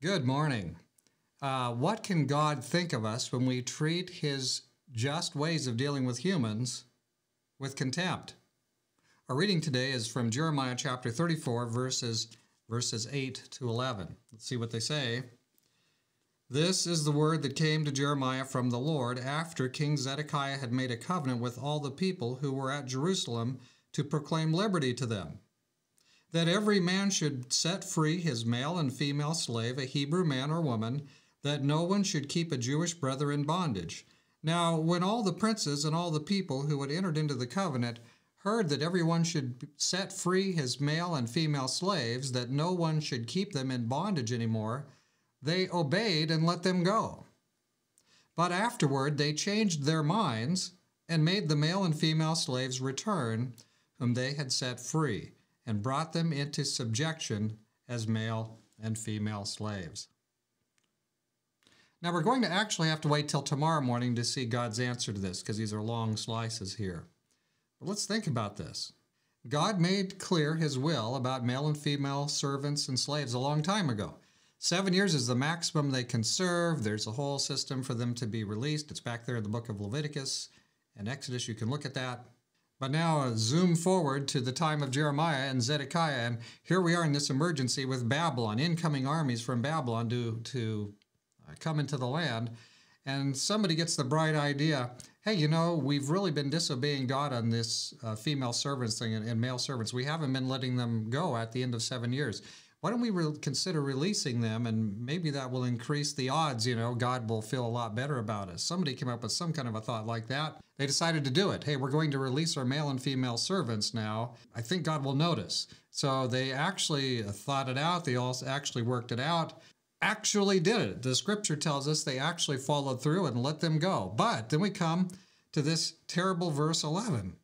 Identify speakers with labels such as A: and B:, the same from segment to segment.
A: Good morning. Uh, what can God think of us when we treat his just ways of dealing with humans with contempt? Our reading today is from Jeremiah chapter 34, verses, verses 8 to 11. Let's see what they say. This is the word that came to Jeremiah from the Lord after King Zedekiah had made a covenant with all the people who were at Jerusalem to proclaim liberty to them that every man should set free his male and female slave, a Hebrew man or woman, that no one should keep a Jewish brother in bondage. Now, when all the princes and all the people who had entered into the covenant heard that everyone should set free his male and female slaves, that no one should keep them in bondage any more, they obeyed and let them go. But afterward they changed their minds and made the male and female slaves return, whom they had set free and brought them into subjection as male and female slaves. Now, we're going to actually have to wait till tomorrow morning to see God's answer to this because these are long slices here. But let's think about this. God made clear his will about male and female servants and slaves a long time ago. Seven years is the maximum they can serve. There's a whole system for them to be released. It's back there in the book of Leviticus and Exodus. You can look at that. But now uh, zoom forward to the time of Jeremiah and Zedekiah, and here we are in this emergency with Babylon, incoming armies from Babylon to, to uh, come into the land. And somebody gets the bright idea hey, you know, we've really been disobeying God on this uh, female servants thing and, and, male servants. We haven't been letting them go at the end of seven years why don't we re- consider releasing them and maybe that will increase the odds you know god will feel a lot better about us. Somebody came up with some kind of a thought like that. They decided to do it. Hey we're going to release our male and female servants now. I think god will notice. So they actually thought it out. They also actually worked it out. Actually did it. The scripture tells us they actually followed through and let them go. But then we come to this terrible verse 11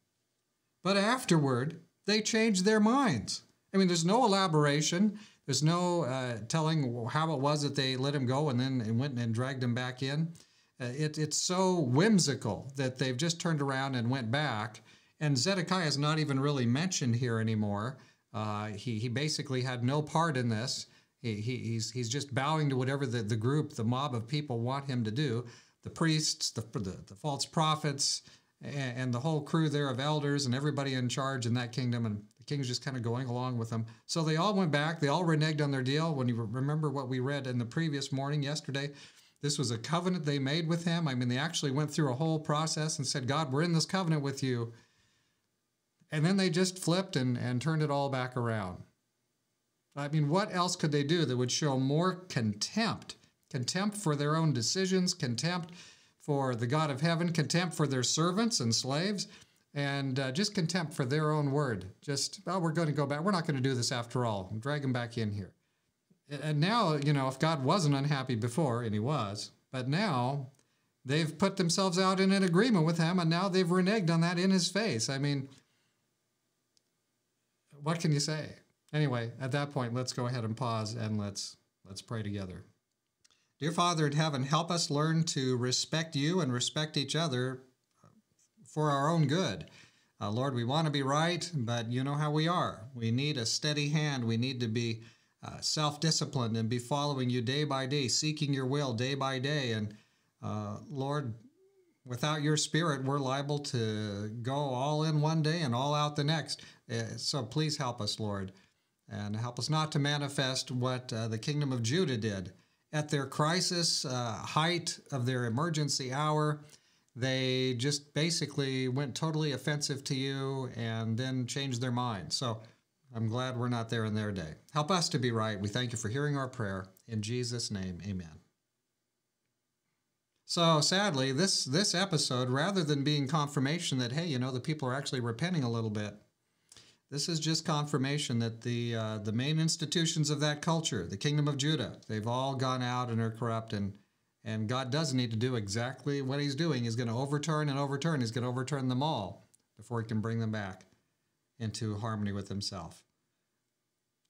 A: but afterward they changed their minds. I mean, there's no elaboration. There's no uh, telling how it was that they let him go and then and went and dragged him back in. Uh, it, it's so whimsical that they've just turned around and went back. And Zedekiah is not even really mentioned here anymore. Uh, he, he basically had no part in this. He, he, he's, he's just bowing to whatever the, the group, the mob of people want him to do. The priests, the, the, the false prophets, and, the whole crew there of elders and everybody in charge in that kingdom. And the king's just kind of going along with them. So they all went back. They all reneged on their deal. When you remember what we read in the previous morning yesterday, this was a covenant they made with him. I mean, they actually went through a whole process and said, God, we're in this covenant with you. And then they just flipped and, and turned it all back around. I mean, what else could they do that would show more contempt? Contempt for their own decisions, contempt for the God of heaven, contempt for their servants and slaves and uh, just contempt for their own word. Just, well, we're going to go back. We're not going to do this after all. Drag them back in here. And now, you know, if God wasn't unhappy before, and he was, but now they've put themselves out in an agreement with him, and now they've reneged on that in his face. I mean, what can you say? Anyway, at that point, let's go ahead and pause and let's let's pray together. Dear Father in heaven, help us learn to respect you and respect each other for our own good. Uh, Lord, we want to be right, but you know how we are. We need a steady hand. We need to be uh, self disciplined and be following you day by day, seeking your will day by day. And uh, Lord, without your spirit, we're liable to go all in one day and all out the next. Uh, so please help us, Lord, and help us not to manifest what uh, the kingdom of Judah did. At their crisis uh, height of their emergency hour, they just basically went totally offensive to you and then changed their mind. So I'm glad we're not there in their day. Help us to be right. We thank you for hearing our prayer. In Jesus' name, amen. So sadly, this this episode, rather than being confirmation that hey, you know, the people are actually repenting a little bit, this is just confirmation that the uh, the main institutions of that culture, the kingdom of Judah, they've all gone out and are corrupt and and God does need to do exactly what he's doing. He's going to overturn and overturn. He's going to overturn them all before he can bring them back into harmony with himself.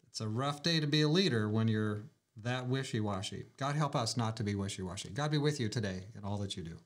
A: It's a rough day to be a leader when you're that wishy washy. God help us not to be wishy washy. God be with you today in all that you do.